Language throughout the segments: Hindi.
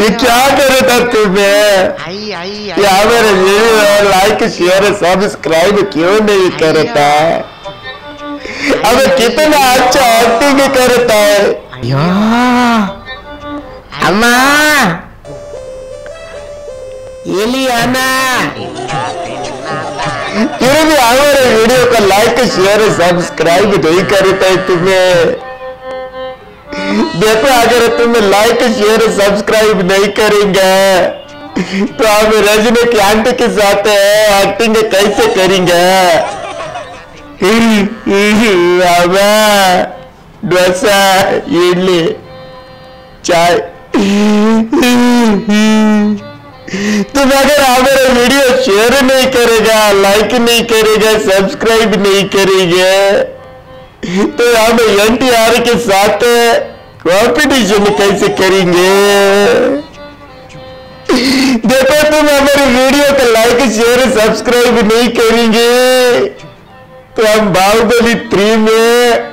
ये क्या करे था तुम्हें? क्या मेरे वीडियो लाइक शेयर सब्सक्राइब क्यों नहीं करता? अब कितना अच्छा एक्टिंग करता है अम्मा। एलियाना। फिर भी हमारे वीडियो को लाइक शेयर सब्सक्राइब नहीं करता तुम्हें। देखो, अगर तुम लाइक शेयर सब्सक्राइब नहीं करेंगे तो हम रजनी की आंटी के साथ एक्टिंग कैसे करेंगे? डोसा, इडली, चाय। तुम अगर हमारा वीडियो शेयर नहीं करेगा लाइक नहीं करेगा सब्सक्राइब नहीं करेगा तो हम एन टी आर के साथ कॉम्पिटिशन कैसे करेंगे? देखो, तुम हमारे वीडियो को लाइक शेयर सब्सक्राइब नहीं करेंगे तो हम बाहुबली थ्री में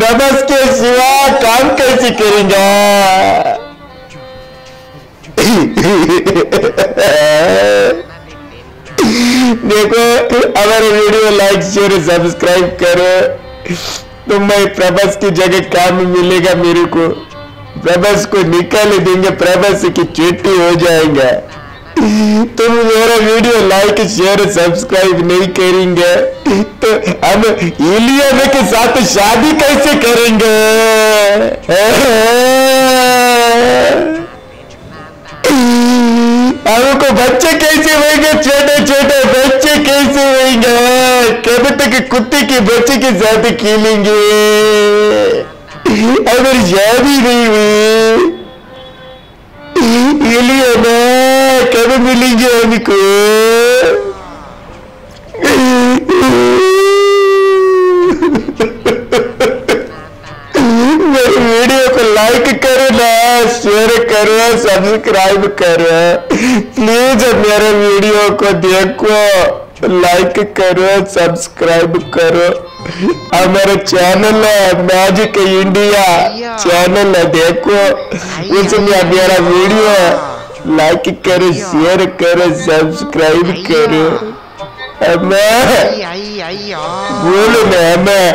प्रभास के सिवा काम कैसे करेंगे? देखो हमारे वीडियो लाइक शेयर सब्सक्राइब करो तो मैं प्रभास की जगह काम मिलेगा मेरे को। प्रभास को निकाल देंगे, प्रभास की चेटी हो जाएगा। तुम मेरा वीडियो लाइक शेयर सब्सक्राइब नहीं करेंगे तो हम इलियन के साथ शादी कैसे करेंगे? हमको बच्चे कैसे होंगे छोटे छोटे बच्चे कैसे होंगे कब तक कुत्ते के बच्चे के साथ खेलेंगे अगर शादी नहीं हुई लिए ना कब मिलेंगे हमको। लाइक करो ना शेयर करो सब्सक्राइब करो। प्लीज़ मेरे वीडियो को देखो लाइक करो सब्सक्राइब करो। हमारे चैनल है मैजिक इंडिया चैनल है देखो। इसमें मेरा वीडियो है। लाइक करो शेयर करो सब्सक्राइब करो। मैं बोलू मैं मैं।